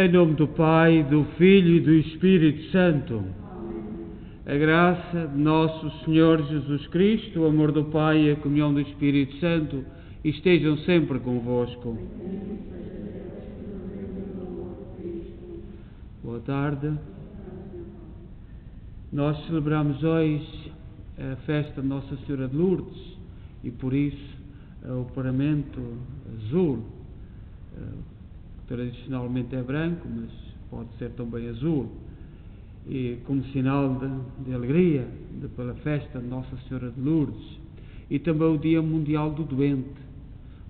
Em nome do Pai, do Filho e do Espírito Santo. A graça de nosso Senhor Jesus Cristo, o amor do Pai e a comunhão do Espírito Santo estejam sempre convosco. Boa tarde. Nós celebramos hoje a festa de Nossa Senhora de Lourdes e por isso o paramento azul tradicionalmente é branco, mas pode ser também azul, e como sinal de, de alegria de, pela festa de Nossa Senhora de Lourdes, e também o Dia Mundial do Doente.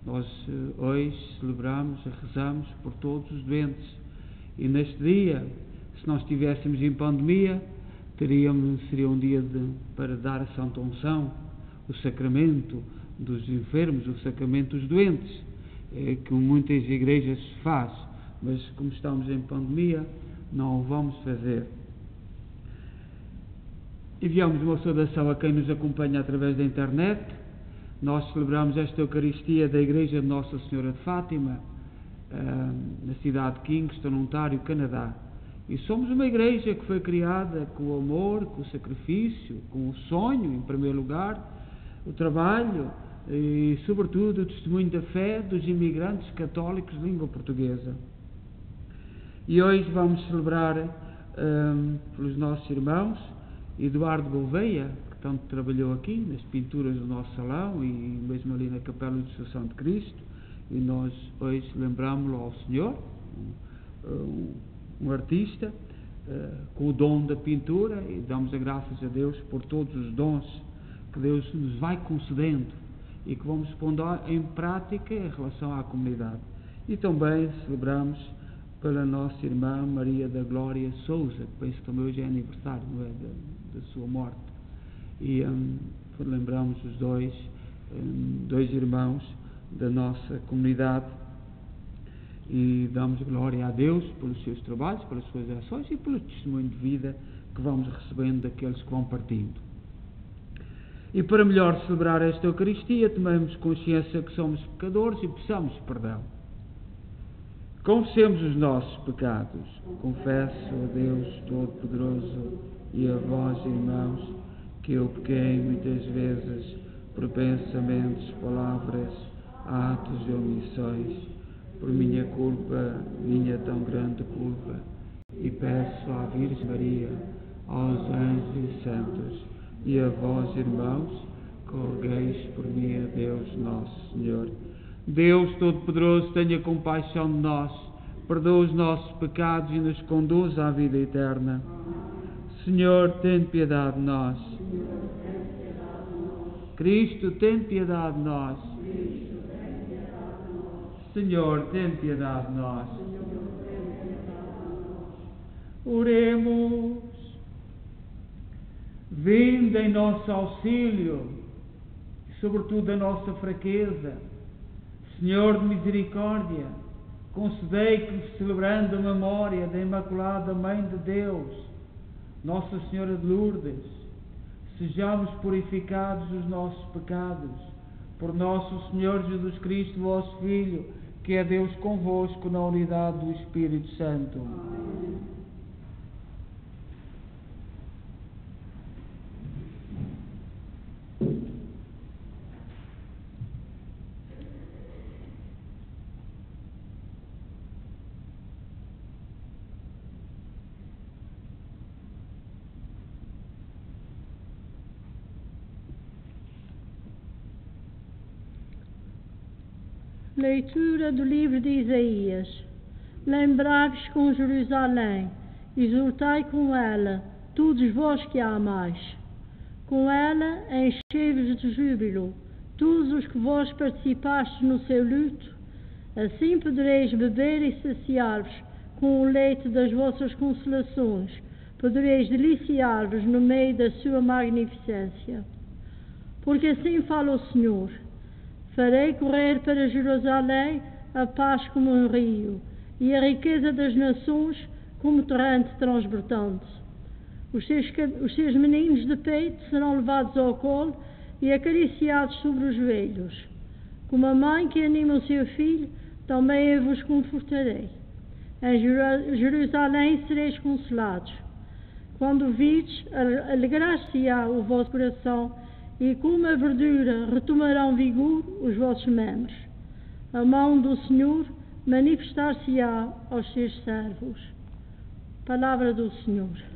Nós eh, hoje celebramos, rezamos por todos os doentes, e neste dia, se nós estivéssemos em pandemia, teríamos, seria um dia de, para dar a Santa Unção, o sacramento dos enfermos, o sacramento dos doentes é, que muitas igrejas faz, mas como estamos em pandemia, não o vamos fazer. Enviamos uma saudação a quem nos acompanha através da internet. Nós celebramos esta Eucaristia da Igreja Nossa Senhora de Fátima, na cidade de Kingston, Ontário, Canadá. E somos uma igreja que foi criada com o amor, com o sacrifício, com o sonho, em primeiro lugar, o trabalho, e, sobretudo, o testemunho da fé dos imigrantes católicos de língua portuguesa. E hoje vamos celebrar um, pelos nossos irmãos Eduardo Gouveia, que tanto trabalhou aqui nas pinturas do nosso salão e mesmo ali na Capela de Instrução de Cristo, e nós hoje lembramos-lo ao Senhor, um, um, artista uh, com o dom da pintura, e damos as graças a Deus por todos os dons que Deus nos vai concedendo e que vamos pondo em prática em relação à comunidade. E também celebramos pela nossa irmã Maria da Glória Souza, que penso também hoje é aniversário, não é? Da, da sua morte. E um, lembramos os dois, um, dois irmãos da nossa comunidade e damos glória a Deus pelos seus trabalhos, pelas suas ações e pelo testemunho de vida que vamos recebendo daqueles que vão partindo. E para melhor celebrar esta Eucaristia, tomemos consciência que somos pecadores e peçamos perdão. Confessemos os nossos pecados. Confesso a Deus Todo-Poderoso e a vós, irmãos, que eu pequei muitas vezes por pensamentos, palavras, atos e omissões, por minha culpa, minha tão grande culpa, e peço à Virgem Maria, aos anjos e santos, e a vós, irmãos, rogueis por mim a Deus nosso Senhor. Deus Todo-Poderoso, tenha compaixão de nós, perdoa os nossos pecados e nos conduz à vida eterna. Senhor, tem piedade de nós. Cristo, tem piedade de nós. Senhor, tem piedade de nós. Oremos. Vinde em nosso auxílio, sobretudo a nossa fraqueza. Senhor de misericórdia, concedei que, celebrando a memória da Imaculada Mãe de Deus, Nossa Senhora de Lourdes, sejamos purificados dos nossos pecados, por nosso Senhor Jesus Cristo, vosso Filho, que é Deus convosco na unidade do Espírito Santo. Amém. Leitura do livro de Isaías. Lembrai-vos com Jerusalém, exultai com ela, todos vós que a amais. Com ela enchei-vos de júbilo, todos os que vós participastes no seu luto. Assim podereis beber e saciar-vos com o leite das vossas consolações, podereis deliciar-vos no meio da sua magnificência. Porque assim fala o Senhor Farei correr para Jerusalém a paz como um rio, e a riqueza das nações como torrente transbordante. Os seus, os seus meninos de peito serão levados ao colo e acariciados sobre os joelhos. Como a mãe que anima o seu filho, também eu vos confortarei. Em Jerusalém sereis consolados. Quando vides, alegrar-se-á o vosso coração, e como a verdura retomarão vigor os vossos membros. A mão do Senhor manifestar-se-á aos seus servos. Palavra do Senhor.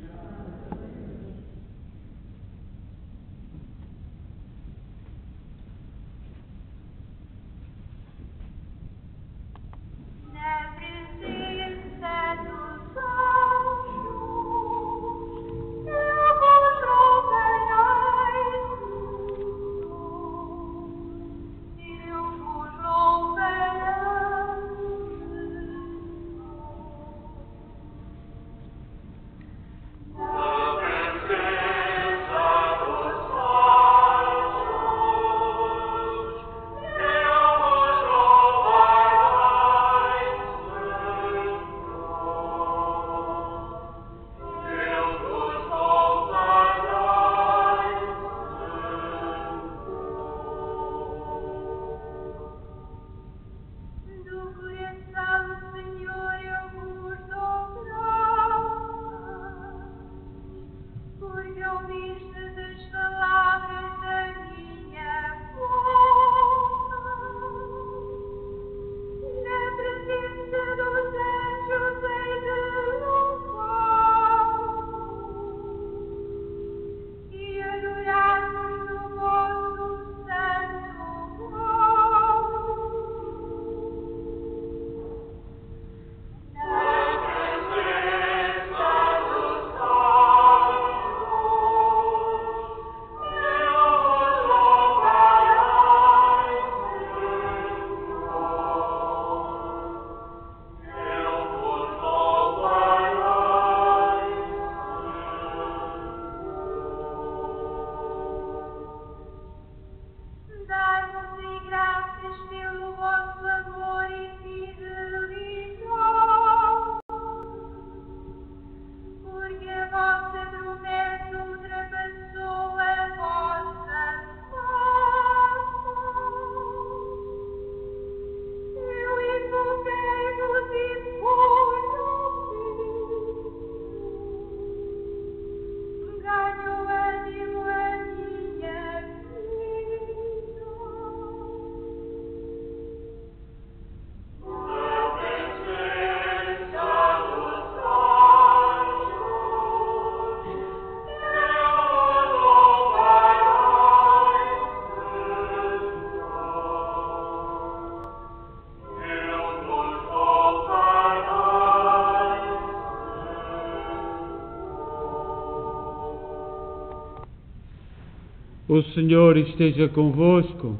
O Senhor esteja convosco.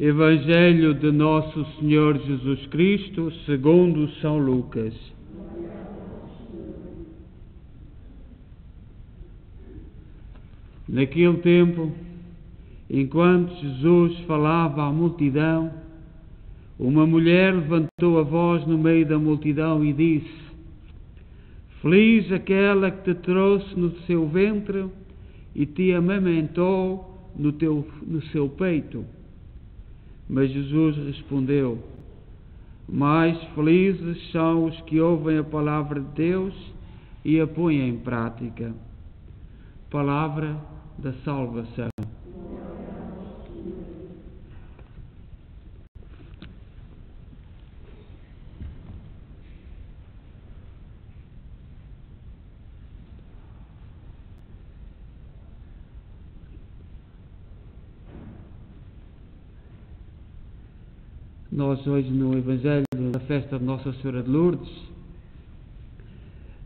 Evangelho de Nosso Senhor Jesus Cristo, segundo São Lucas. Naquele tempo, enquanto Jesus falava à multidão, uma mulher levantou a voz no meio da multidão e disse: Feliz aquela que te trouxe no seu ventre e te amamentou no, teu, no seu peito. Mas Jesus respondeu: Mais felizes são os que ouvem a palavra de Deus e a põem em prática. Palavra da salvação. Nós hoje no Evangelho da festa de Nossa Senhora de Lourdes,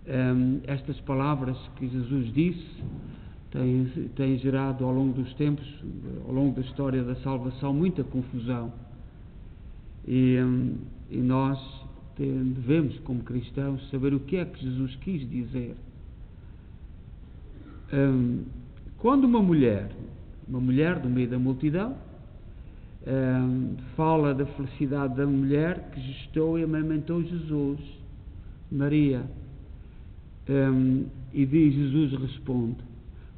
um, estas palavras que Jesus disse têm, têm gerado ao longo dos tempos, ao longo da história da salvação, muita confusão. E, um, e nós devemos, como cristãos, saber o que é que Jesus quis dizer. Um, quando uma mulher, uma mulher do meio da multidão, um, fala da felicidade da mulher que gestou e amamentou Jesus, Maria. Um, e diz: Jesus responde: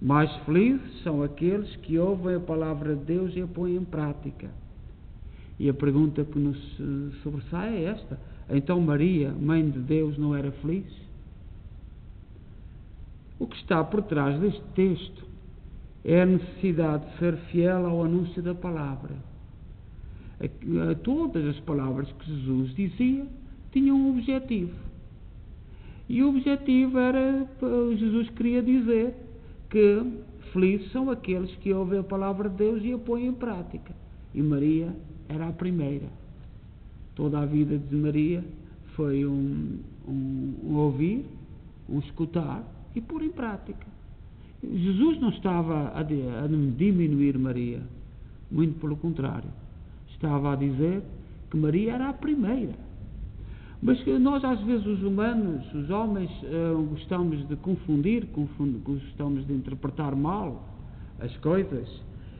Mais felizes são aqueles que ouvem a palavra de Deus e a põem em prática. E a pergunta que nos sobressai é esta: Então Maria, mãe de Deus, não era feliz? O que está por trás deste texto é a necessidade de ser fiel ao anúncio da palavra. Todas as palavras que Jesus dizia tinham um objetivo. E o objetivo era, Jesus queria dizer que felizes são aqueles que ouvem a palavra de Deus e a põem em prática. E Maria era a primeira. Toda a vida de Maria foi um, um, um ouvir, um escutar e pôr em prática. Jesus não estava a, a diminuir Maria, muito pelo contrário. Estava a dizer que Maria era a primeira. Mas que nós, às vezes, os humanos, os homens, uh, gostamos de confundir, gostamos de interpretar mal as coisas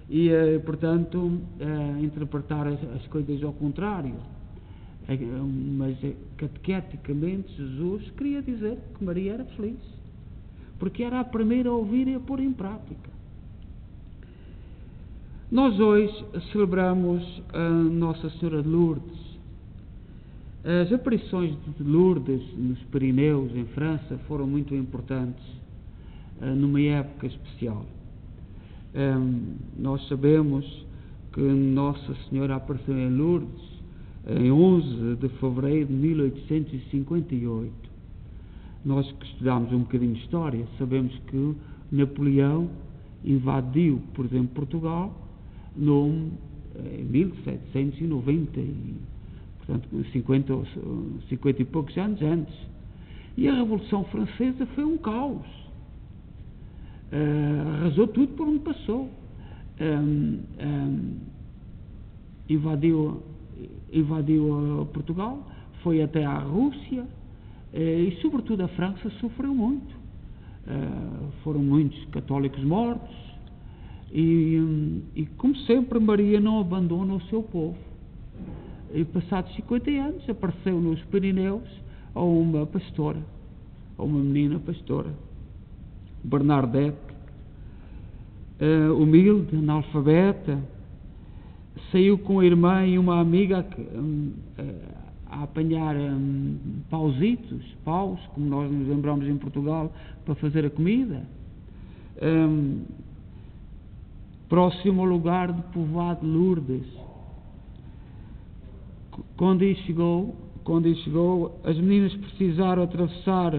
e, uh, portanto, uh, interpretar as, as, coisas ao contrário. mas, catequeticamente, Jesus queria dizer que Maria era feliz porque era a primeira a ouvir e a pôr em prática. Nós hoje celebramos a Nossa Senhora de Lourdes. As aparições de Lourdes nos Pirineus, em França, foram muito importantes uh, numa época especial. Nós sabemos que Nossa Senhora apareceu em Lourdes em 11 de fevereiro de 1858. Nós que estudamos um bocadinho de história, sabemos que Napoleão invadiu, por exemplo, Portugal no, eh, em 1790, e, portanto, 50, 50 e poucos anos antes. E a Revolução Francesa foi um caos. Uh, arrasou tudo por onde passou. Um, um, invadiu, invadiu Portugal, foi até à Rússia, eh, e, sobretudo, a França sofreu muito. Eh, foram muitos católicos mortos. E, e, como sempre, Maria não abandona o seu povo. E, passados 50 anos, apareceu nos Pirineus a uma pastora, a uma menina pastora, Bernadette, uh, humilde, analfabeta, saiu com a irmã e uma amiga um, uh, a apanhar um, pausitos, paus, como nós nos lembramos em Portugal, para fazer a comida. Um, próximo lugar de povoado de Lourdes. Quando aí chegou, quando chegou, as meninas precisaram atravessar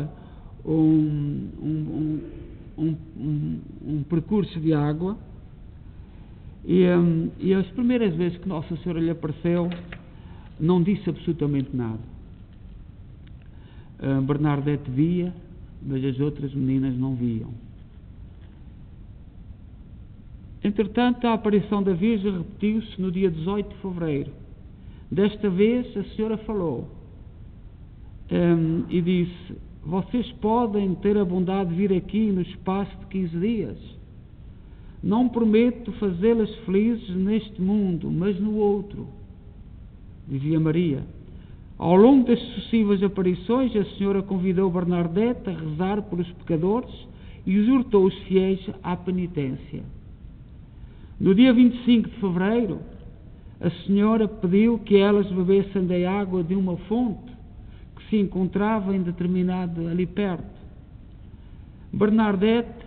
um, um, um, um percurso de água e, e as primeiras vezes que Nossa Senhora lhe apareceu, não disse absolutamente nada. Uh, Bernadette via, mas as outras meninas não viam. Entretanto, a aparição da Virgem repetiu-se no dia 18 de fevereiro. Desta vez, a senhora falou um, e disse: Vocês podem ter a bondade de vir aqui no espaço de 15 dias. Não prometo fazê-las felizes neste mundo, mas no outro dizia Maria. Ao longo das sucessivas aparições, a Senhora convidou Bernadette a rezar pelos pecadores e exortou os fiéis à penitência. No dia 25 de fevereiro, a Senhora pediu que elas bebessem da água de uma fonte que se encontrava em determinado ali perto. Bernadette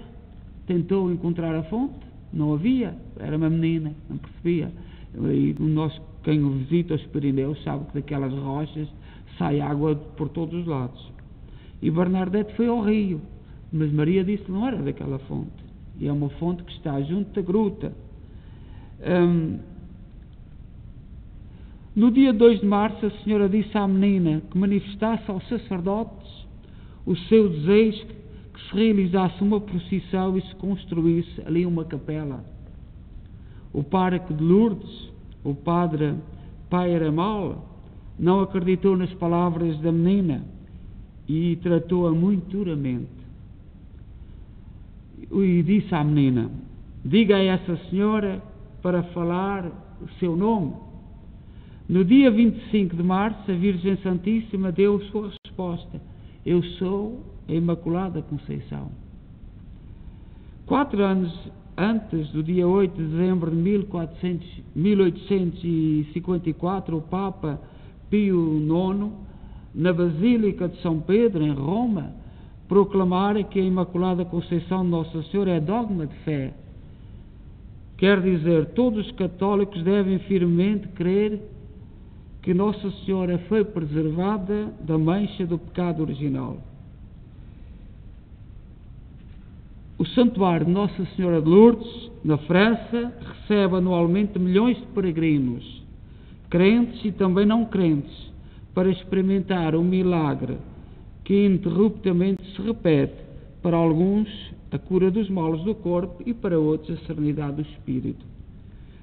tentou encontrar a fonte, não havia, era uma menina, não percebia. E o nosso quem visita os Pirineus sabe que daquelas rochas sai água por todos os lados. E Bernadette foi ao rio, mas Maria disse que não era daquela fonte. E é uma fonte que está junto da gruta. Um, no dia 2 de março, a senhora disse à menina que manifestasse aos sacerdotes o seu desejo que se realizasse uma procissão e se construísse ali uma capela. O pároco de Lourdes o padre Pairemal não acreditou nas palavras da menina e tratou-a muito duramente. E disse à menina: Diga a essa senhora para falar o seu nome. No dia 25 de março, a Virgem Santíssima deu sua resposta: Eu sou a Imaculada Conceição. Quatro anos antes do dia 8 de dezembro de 1400, 1854, o Papa Pio IX na Basílica de São Pedro, em Roma, proclamar que a Imaculada Conceição de Nossa Senhora é dogma de fé. Quer dizer, todos os católicos devem firmemente crer que Nossa Senhora foi preservada da mancha do pecado original. O Santuário de Nossa Senhora de Lourdes, na França, recebe anualmente milhões de peregrinos, crentes e também não crentes, para experimentar o milagre que ininterruptamente se repete, para alguns a cura dos males do corpo e para outros a serenidade do espírito.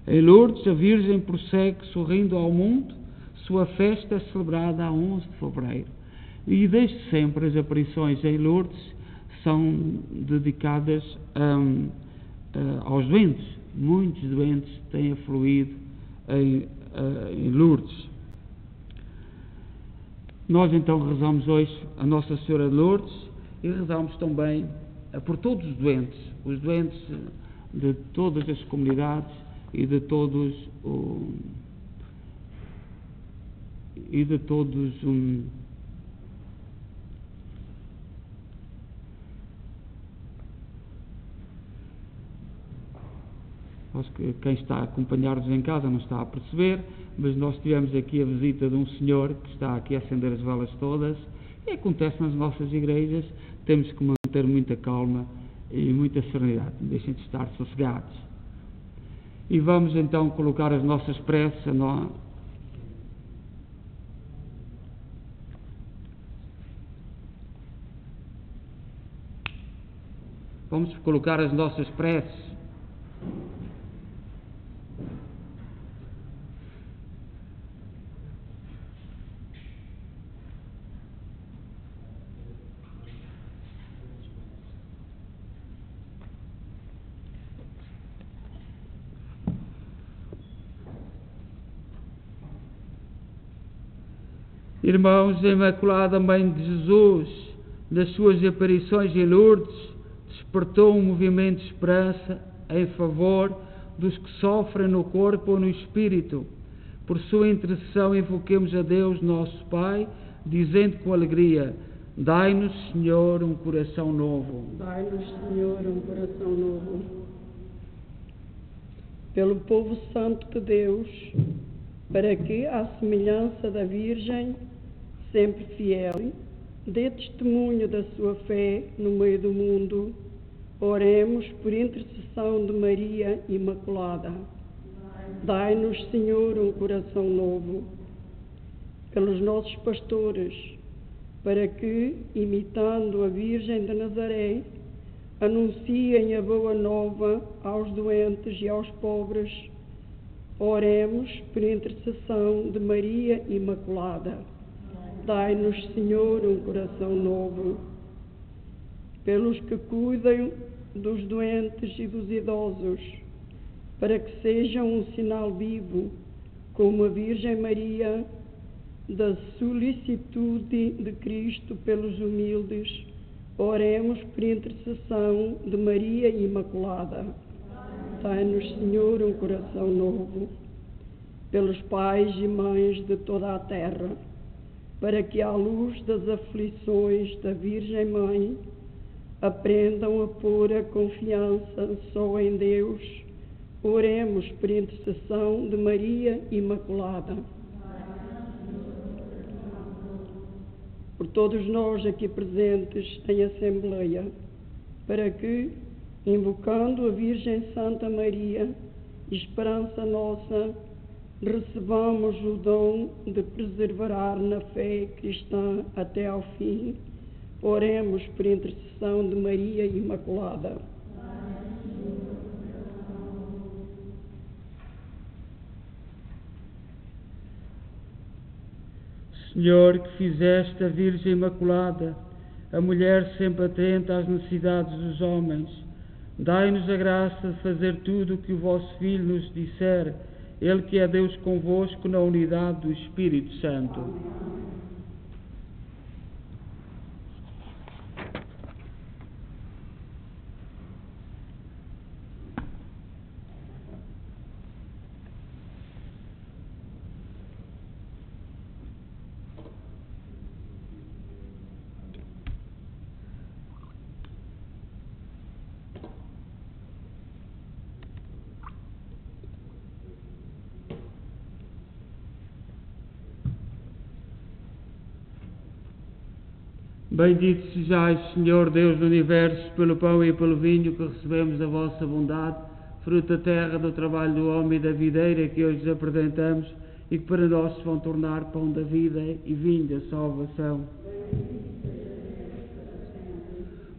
Em Lourdes, a Virgem prossegue sorrindo ao mundo, sua festa é celebrada a 11 de fevereiro. E desde sempre as aparições em Lourdes são dedicadas um, uh, aos doentes. Muitos doentes têm afluído em, uh, em Lourdes. Nós então rezamos hoje a Nossa Senhora de Lourdes e rezamos também por todos os doentes, os doentes de todas as comunidades e de todos e de todos um, Acho que quem está a acompanhar-nos em casa não está a perceber, mas nós tivemos aqui a visita de um senhor que está aqui a acender as velas todas e acontece nas nossas igrejas. Temos que manter muita calma e muita serenidade, deixem de estar sossegados. E vamos então colocar as nossas preces, no... Vamos colocar as nossas preces Irmãos, a Imaculada Mãe de Jesus, das suas aparições em Lourdes, despertou um movimento de esperança em favor dos que sofrem no corpo ou no espírito. Por sua intercessão, invoquemos a Deus, nosso Pai, dizendo com alegria: Dai-nos, Senhor, um coração novo. Dai-nos, Senhor, um coração novo. Pelo povo santo de Deus, para que, à semelhança da Virgem, sempre fiel, dê testemunho da sua fé no meio do mundo, oremos por intercessão de Maria Imaculada. Dai-nos, Senhor, um coração novo, pelos nossos pastores, para que, imitando a Virgem de Nazaré, anunciem a boa nova aos doentes e aos pobres. Oremos por intercessão de Maria Imaculada. Dai-nos, Senhor, um coração novo, pelos que cuidam dos doentes e dos idosos, para que sejam um sinal vivo, como a Virgem Maria, da solicitude de Cristo pelos humildes. Oremos por intercessão de Maria Imaculada. Dai-nos, Senhor, um coração novo, pelos pais e mães de toda a terra para que, à luz das aflições da Virgem Mãe, aprendam a pôr a confiança só em Deus. Oremos por intercessão de Maria Imaculada. Por todos nós aqui presentes em Assembleia, para que, invocando a Virgem Santa Maria, esperança nossa, recebamos o dom de perseverar na fé cristã até ao fim. Oremos por intercessão de Maria Imaculada. Senhor, que fizeste a Virgem Imaculada, a mulher sempre atenta às necessidades dos homens, dai-nos a graça de fazer tudo o que o vosso Filho nos disser ele que é Deus convosco na unidade do Espírito Santo. Bendito sejais, Senhor Deus do Universo, pelo pão e pelo vinho que recebemos da vossa bondade, fruto da terra, do trabalho do homem e da videira que hoje apresentamos e que para nós se vão tornar pão da vida e vinho da salvação.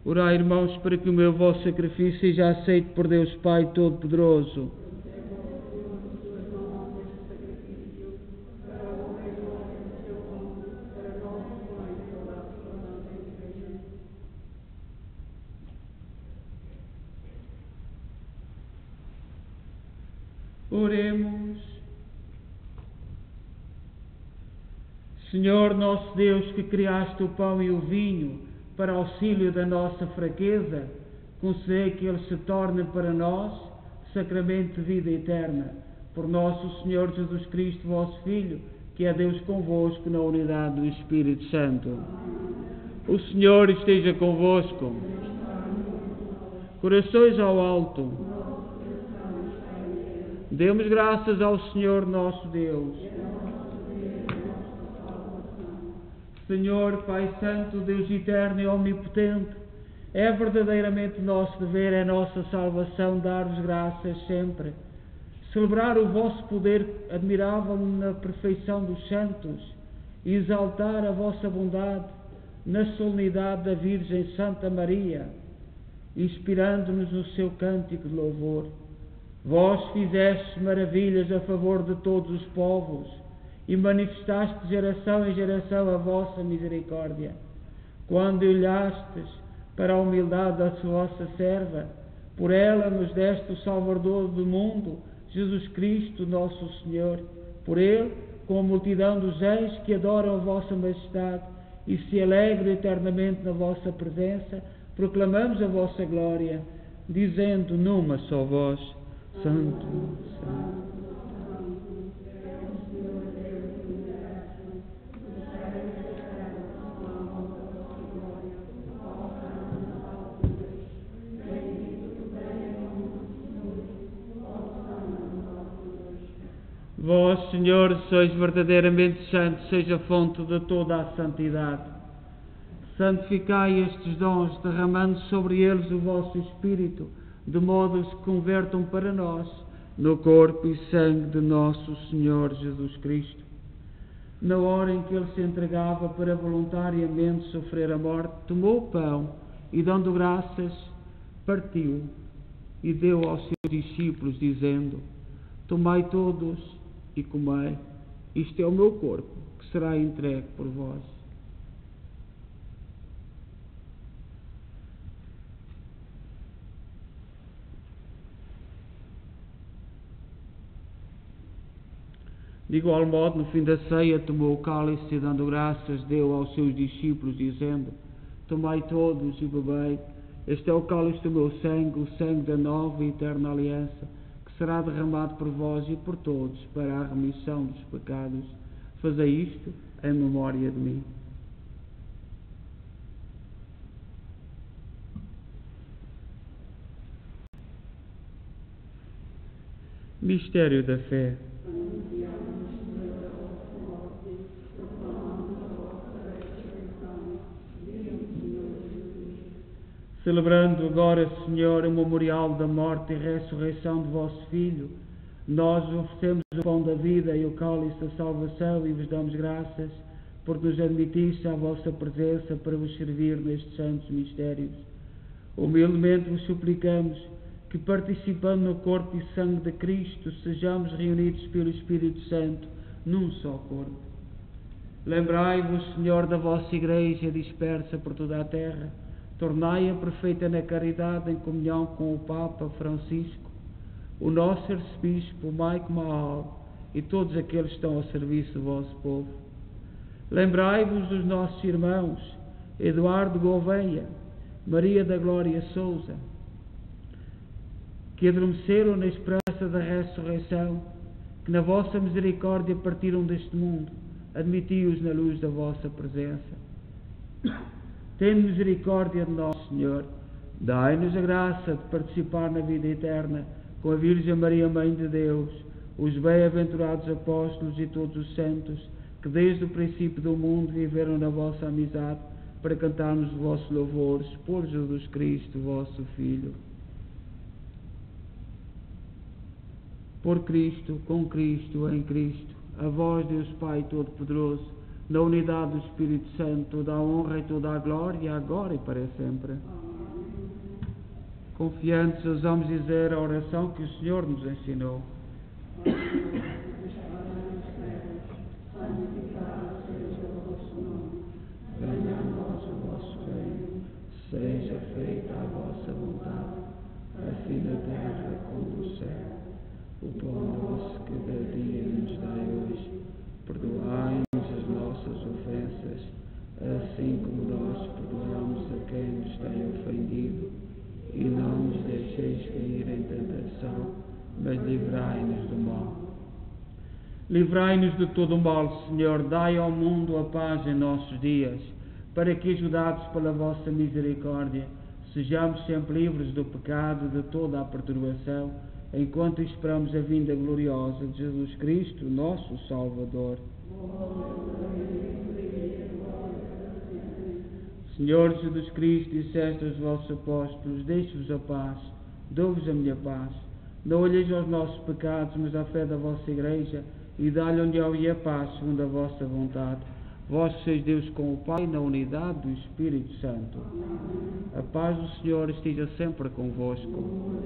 Orai, irmãos, para que o meu vosso sacrifício seja aceito por Deus Pai Todo-Poderoso. Oremos. Senhor nosso Deus, que criaste o pão e o vinho para auxílio da nossa fraqueza, concedei que eles se tornem para nós sacramento de vida eterna. Por nosso Senhor Jesus Cristo, vosso Filho, que é Deus convosco na unidade do Espírito Santo. O Senhor esteja convosco. Corações ao alto. Demos graças ao Senhor nosso Deus. Senhor, Pai Santo, Deus eterno e omnipotente, é verdadeiramente nosso dever, é nossa salvação dar-vos graças sempre. Celebrar o vosso poder admirável na perfeição dos santos exaltar a vossa bondade na solenidade da Virgem Santa Maria, inspirando-nos no seu cântico de louvor. Vós fizestes maravilhas a favor de todos os povos e manifestaste geração em geração a vossa misericórdia. Quando olhastes para a humildade da vossa serva, por ela nos deste o Salvador do mundo, Jesus Cristo, nosso Senhor. Por ele, com a multidão dos anjos que adoram a vossa majestade e se alegram eternamente na vossa presença, proclamamos a vossa glória, dizendo numa só voz: Santo, Santo. Vós, Senhor, sois verdadeiramente santos, seja fonte de toda a santidade. Santificai estes dons, derramando sobre eles o vosso Espírito, de modo que se convertam para nós no corpo e sangue de nosso Senhor Jesus Cristo. Na hora em que ele se entregava para voluntariamente sofrer a morte, tomou o pão e, dando graças, partiu e deu aos seus discípulos, dizendo: Tomai todos e comei, isto é o meu corpo, que será entregue por vós. De igual modo, no fim da ceia, tomou o cálice e, dando graças, deu aos seus discípulos, dizendo: Tomai todos e bebei, este é o cálice do meu sangue, o sangue da nova e eterna aliança, será derramado por vós e por todos para a remissão dos pecados. Fazei isto em memória de mim. Mistério da Fé. Celebrando agora, Senhor, o memorial da morte e ressurreição de vosso Filho, nós oferecemos o pão da vida e o cálice da salvação e vos damos graças por nos admitisse à vossa presença para vos servir nestes santos mistérios. Humildemente vos suplicamos que, participando no corpo e sangue de Cristo, sejamos reunidos pelo Espírito Santo num só corpo. Lembrai-vos, Senhor, da vossa Igreja dispersa por toda a terra. Tornai-a perfeita na caridade em comunhão com o Papa Francisco, o nosso arcebispo Mike Mahal e todos aqueles que estão ao serviço do vosso povo. Lembrai-vos dos nossos irmãos Eduardo Gouveia, Maria da Glória Souza, que adormeceram na esperança da ressurreição, que na vossa misericórdia partiram deste mundo, admiti-os na luz da vossa presença. Tem misericórdia de nós, Senhor. Dai-nos a graça de participar na vida eterna com a Virgem Maria, Mãe de Deus, os bem-aventurados apóstolos e todos os santos que desde o princípio do mundo viveram na vossa amizade. para cantarmos os vossos louvores por Jesus Cristo, vosso Filho. Por Cristo, com Cristo, em Cristo, a vós, Deus Pai Todo-Poderoso, na unidade do Espírito Santo, da honra e toda a glória, agora e para sempre. Confiantes, ousamos dizer a oração que o Senhor nos ensinou. Livrai-nos de todo o mal, Senhor, dai ao mundo a paz em nossos dias, para que, ajudados pela vossa misericórdia, sejamos sempre livres do pecado, de toda a perturbação, enquanto esperamos a vinda gloriosa de Jesus Cristo, nosso Salvador. Senhor Jesus Cristo, disseste aos vossos apóstolos: Deixe-vos a paz, dou-vos a minha paz. Não olheis aos nossos pecados, mas à fé da vossa Igreja, e dá-lhe onde e a paz, segundo a vossa vontade. Vós sois Deus com o Pai, na unidade do Espírito Santo. A paz do Senhor esteja sempre convosco.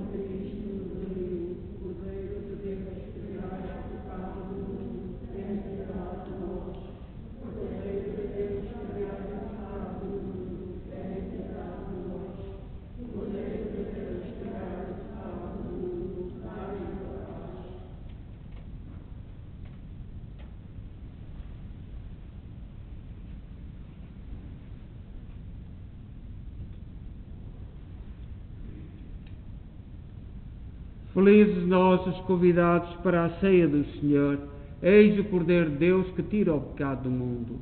Felizes nós os convidados para a ceia do Senhor. Eis o Cordeiro de Deus que tira o pecado do mundo.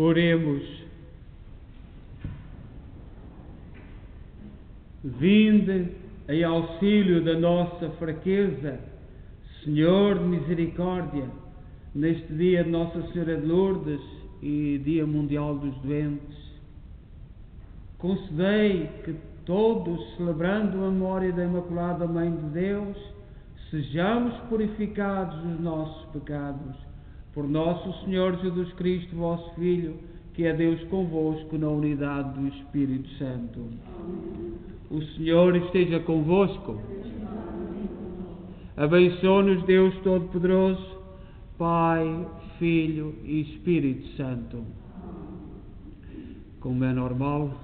Oremos. Vinde em auxílio da nossa fraqueza, Senhor de misericórdia, neste dia de Nossa Senhora de Lourdes e Dia Mundial dos Doentes. Concedei que todos, celebrando a memória da Imaculada Mãe de Deus, sejamos purificados dos nossos pecados. Por nosso Senhor Jesus Cristo, vosso Filho, que é Deus convosco na unidade do Espírito Santo. O Senhor esteja convosco. Abençoe-nos Deus Todo-Poderoso, Pai, Filho e Espírito Santo. Como é normal,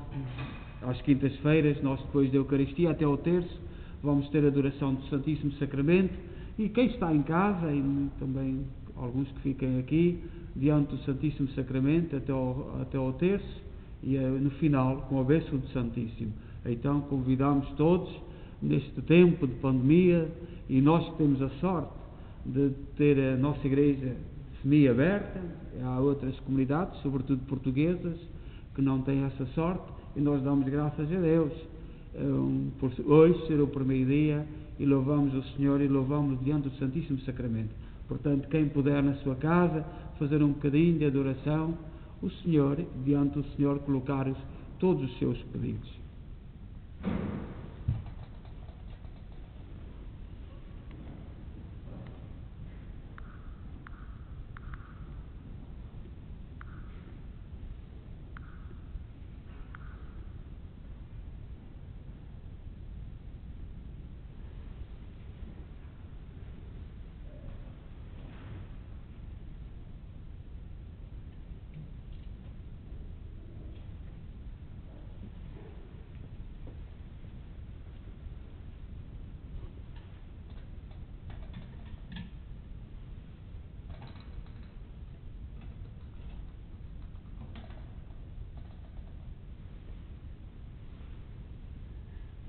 às quintas-feiras, nós depois da Eucaristia até ao terço, vamos ter a adoração do Santíssimo Sacramento e quem está em casa e também alguns que fiquem aqui diante do Santíssimo Sacramento até ao, até ao terço e eh, no final com a bênção do Santíssimo. Então convidamos todos neste tempo de pandemia e nós que temos a sorte de ter a nossa igreja semi-aberta, há outras comunidades, sobretudo portuguesas, que não têm essa sorte e nós damos graças a Deus um, por hoje ser o primeiro dia e louvamos o Senhor e louvamos diante do Santíssimo Sacramento. Portanto, quem puder na sua casa fazer um bocadinho de adoração, o Senhor, diante do Senhor, colocar todos os seus pedidos.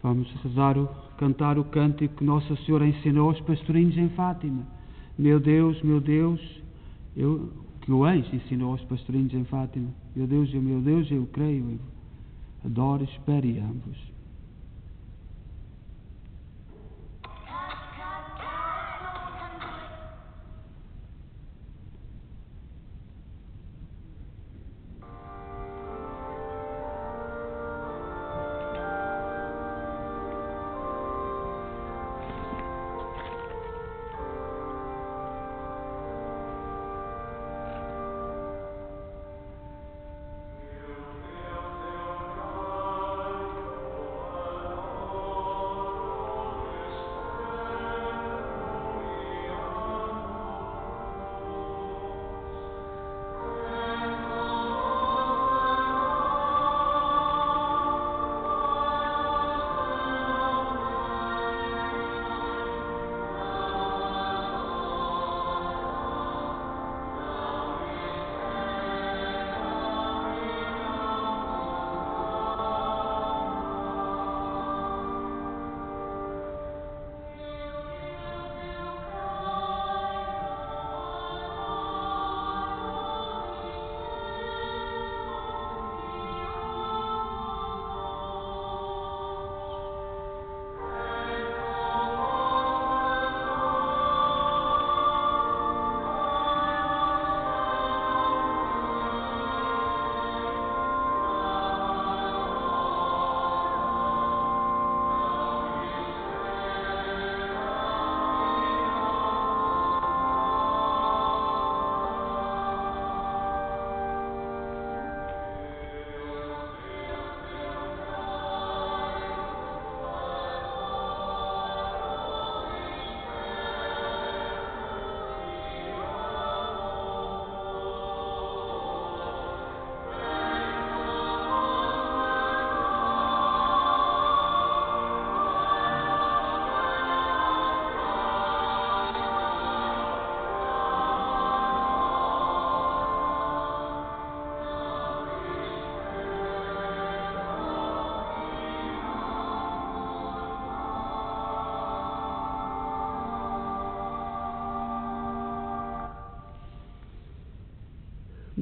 Vamos rezar, o, cantar o cântico que Nossa Senhora ensinou aos pastorinhos em Fátima. Meu Deus, meu Deus, eu, que o anjo ensinou aos pastorinhos em Fátima. Meu Deus, meu Deus, eu creio, eu adoro, espero e ambos.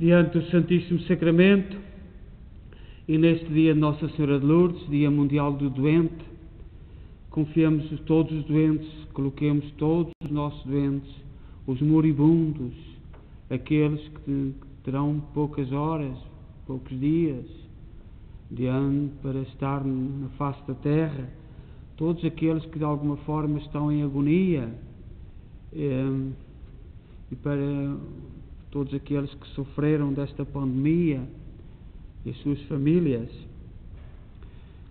Diante do Santíssimo Sacramento e neste dia de Nossa Senhora de Lourdes, Dia Mundial do Doente, confiamos todos os doentes, coloquemos todos os nossos doentes, os moribundos, aqueles que terão poucas horas, poucos dias, diante para estar na face da terra, todos aqueles que de alguma forma estão em agonia, eh, e para todos aqueles que sofreram desta pandemia e as suas famílias.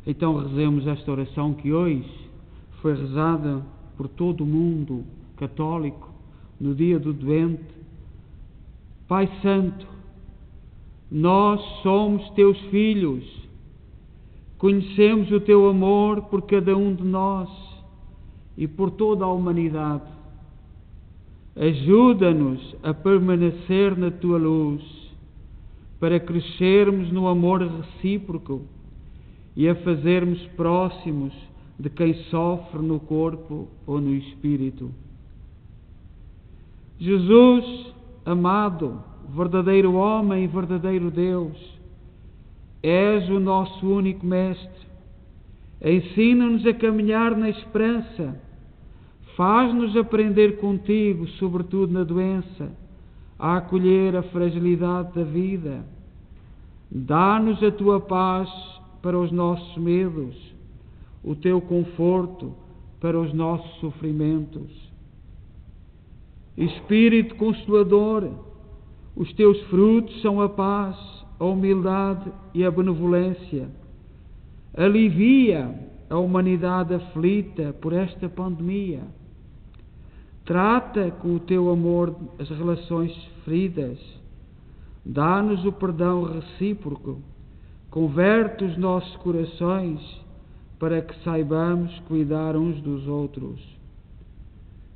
Então rezemos esta oração que hoje foi rezada por todo o mundo católico no dia do doente. Pai Santo, nós somos teus filhos, conhecemos o teu amor por cada um de nós e por toda a humanidade. Ajuda-nos a permanecer na tua luz, para crescermos no amor recíproco e a fazermos próximos de quem sofre no corpo ou no espírito. Jesus, amado, verdadeiro homem e verdadeiro Deus, és o nosso único Mestre. Ensina-nos a caminhar na esperança Faz-nos aprender contigo, sobretudo na doença, a acolher a fragilidade da vida. Dá-nos a tua paz para os nossos medos, o teu conforto para os nossos sofrimentos. Espírito Consolador, os teus frutos são a paz, a humildade e a benevolência. Alivia a humanidade aflita por esta pandemia Trata com o teu amor as relações feridas. Dá-nos o perdão recíproco. Converte os nossos corações para que saibamos cuidar uns dos outros.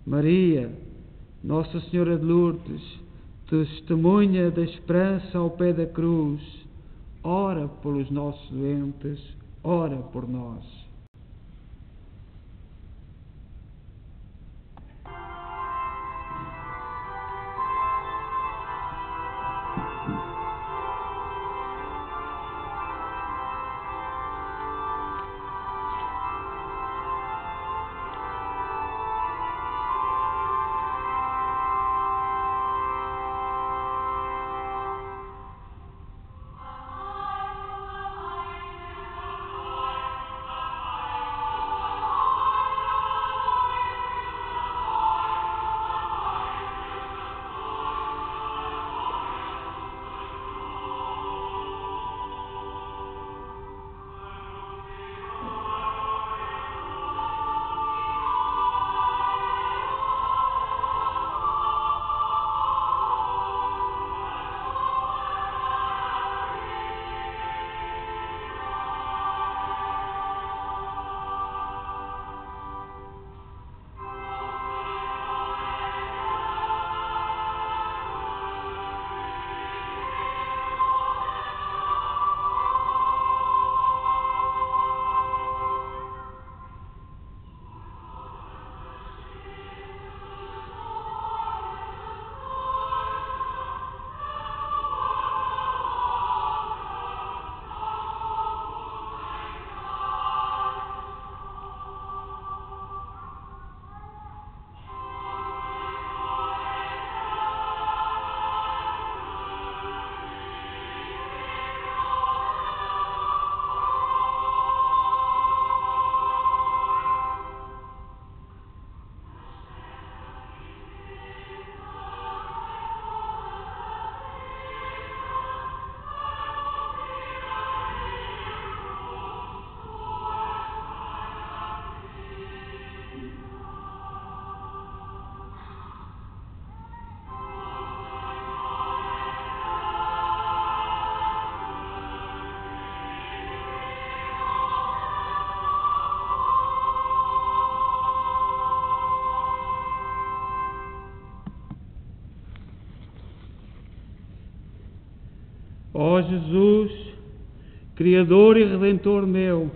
Maria, Nossa Senhora de Lourdes, testemunha da esperança ao pé da cruz, ora pelos nossos doentes, ora por nós. Ó Jesus, Criador e Redentor meu,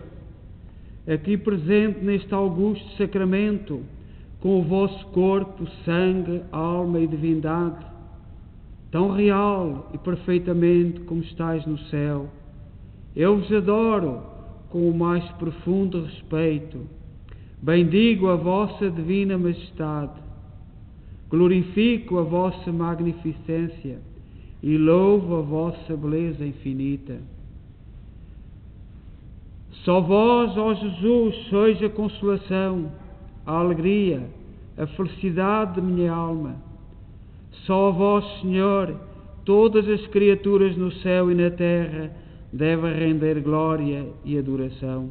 aqui presente neste augusto sacramento, com o vosso corpo, sangue, alma e divindade, tão real e perfeitamente como estais no céu. Eu vos adoro com o mais profundo respeito. Bendigo a vossa divina majestade. Glorifico a vossa magnificência e louvo a vossa beleza infinita. Só vós, ó Jesus, sois a consolação, a alegria, a felicidade de minha alma. Só vós, Senhor, todas as criaturas no céu e na terra devem render glória e adoração.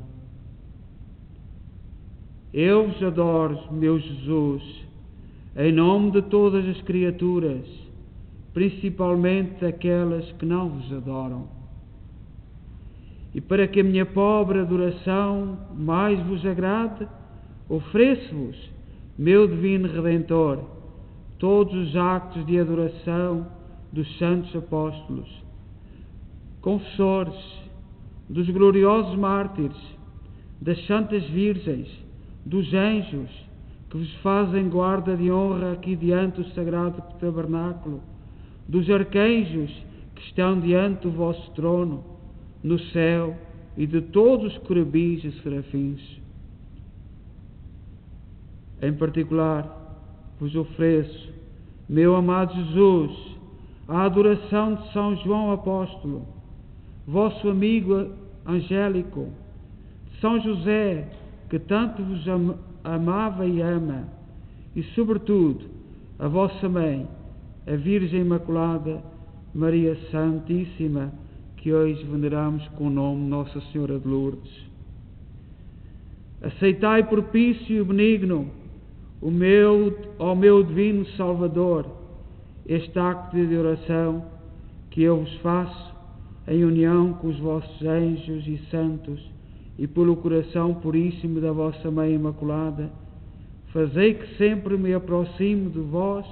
Eu vos adoro, meu Jesus, em nome de todas as criaturas, principalmente aquelas que não vos adoram. E para que a minha pobre adoração mais vos agrade, ofereço-vos, meu divino Redentor, todos os actos de adoração dos santos apóstolos, confessores, dos gloriosos mártires, das santas virgens, dos anjos, que vos fazem guarda de honra aqui diante do sagrado tabernáculo, dos arcanjos que estão diante do vosso trono, no céu, e de todos os querubins e serafins. Em particular, vos ofereço, meu amado Jesus, a adoração de São João Apóstolo, vosso amigo angélico, de São José, que tanto vos amava e ama, e, sobretudo, a vossa mãe, a Virgem Imaculada, Maria Santíssima, que hoje veneramos com o nome Nossa Senhora de Lourdes. Aceitai propício e benigno o meu, ao meu divino Salvador este acto de oração que eu vos faço em união com os vossos anjos e santos e pelo coração puríssimo da vossa Mãe Imaculada, fazei que sempre me aproxime de vós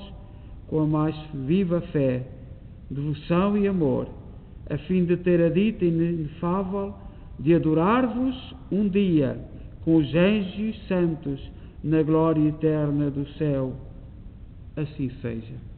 com a mais viva fé, devoção e amor, a fim de ter a dita inefável de adorar-vos um dia com os anjos santos na glória eterna do céu. Assim seja.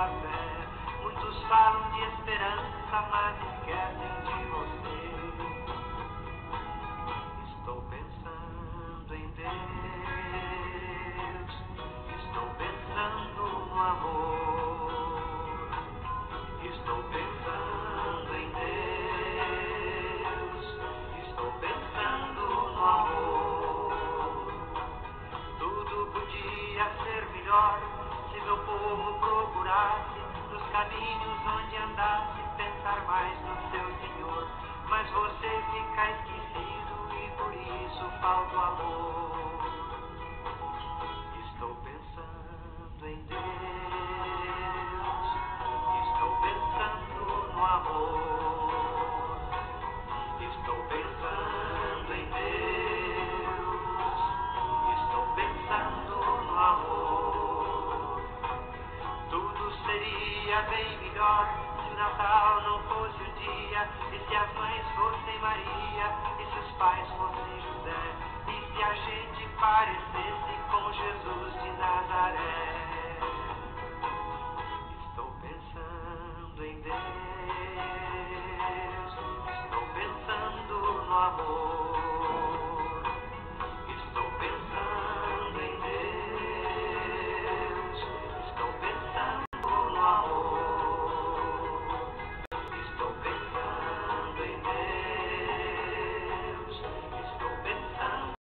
a fé. Muitos falam de esperança, mas esquecem de você. Estou pensando em Deus, estou pensando no amor. Alto Amor.